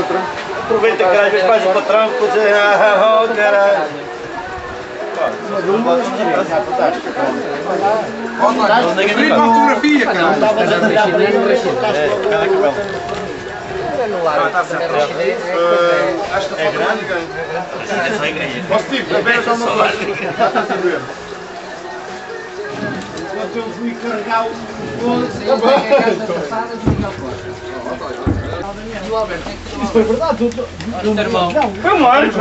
outra. Aproveita que às vezes faz o patrão, é. Ah, oh, caralho. Felipe, uma fotografia, cara. Acho que é grande. Ó Steve, bebe só uma coisa. Quando eu fui carregar o Foi verdade, tu. irmão. Foi o Marcos.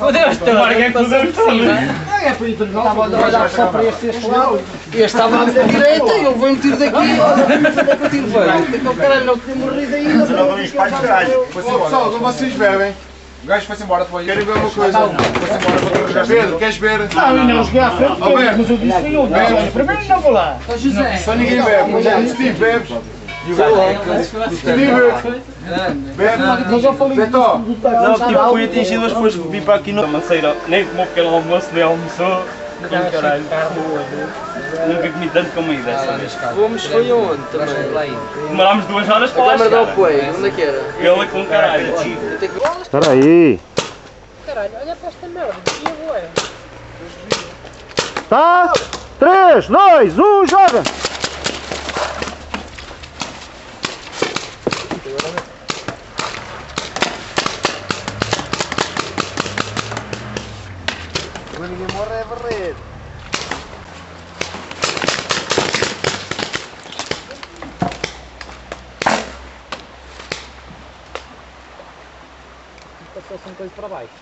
Meu Deus, teu Marco é que cima. Ah, é para então estava a olhar só para este este lado. Este estava à minha direita e eu vou me tiro daqui. Onde é que eu tiro caralho não tinha morrido ainda. Não vamos espalhar de caralho. Ó, pessoal, quando vocês bebem, o gajo foi-se embora depois. Querem ver uma coisa? Foi-se embora para. Pedro, queres ver? Não, eu não joguei à frente, mas eu disse que eu não. Primeiro não vou lá. José. Só ninguém bebe. Steve, bebes? Mas eu falei Beto, Não, tipo, fui atingido, mas depois vim para aqui no Manceira. Nem comeu pequeno almoço, nem almoçou. Como caralho. Nunca comi tanto como aí dessa vez. Fomos foi onde também? Demorámos duas horas para lá Câmara chegar. Onde é que era? Ele com caralho. Espera aí. Caralho, olha para esta merda, que eu é. Tá? 3, 2, 1, joga! Ninguém morre é varrer. Passou-se uma coisa para baixo.